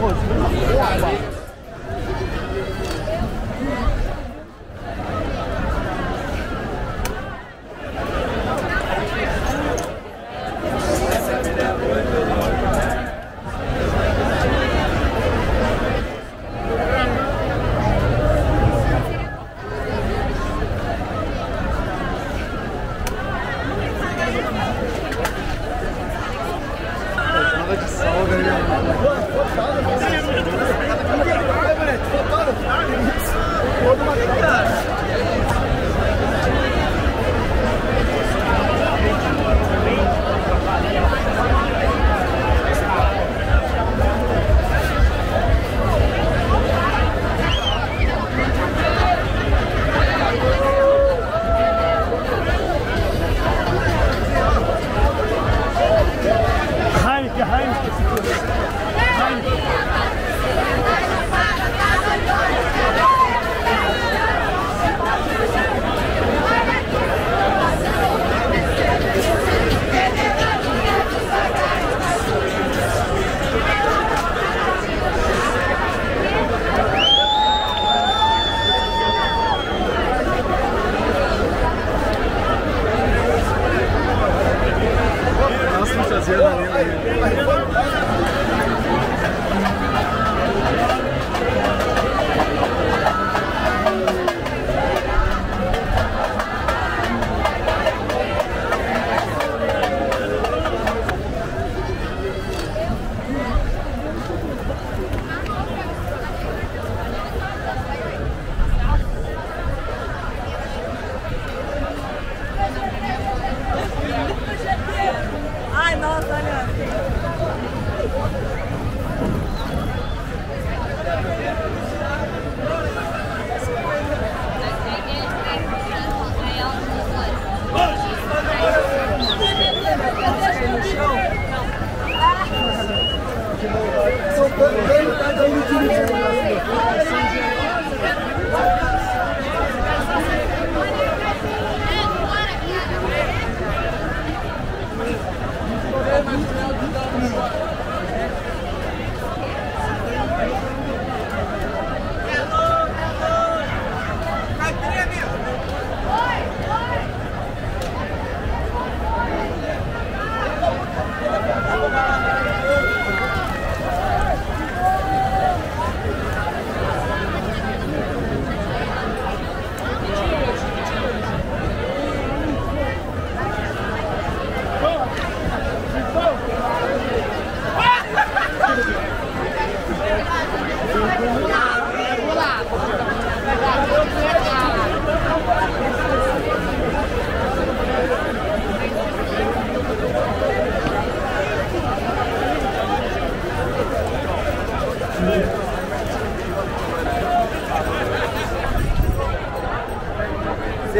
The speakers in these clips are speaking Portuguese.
我只能等吧。そういった全体の動きについてますので。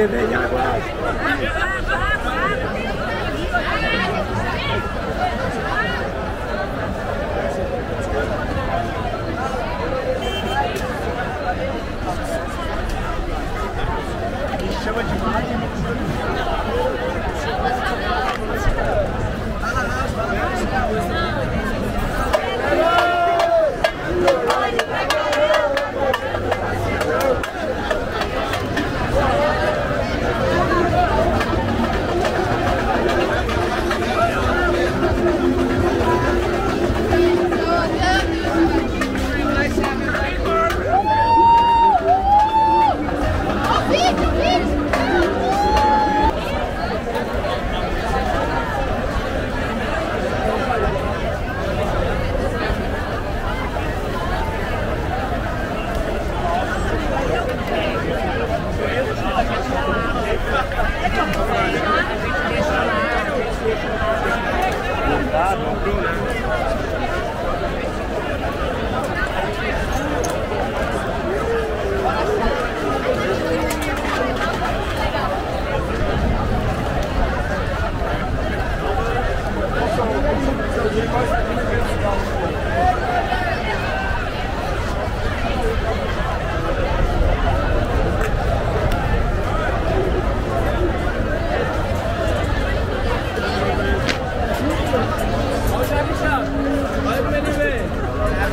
Cerveja água. Chama demais.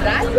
Yeah.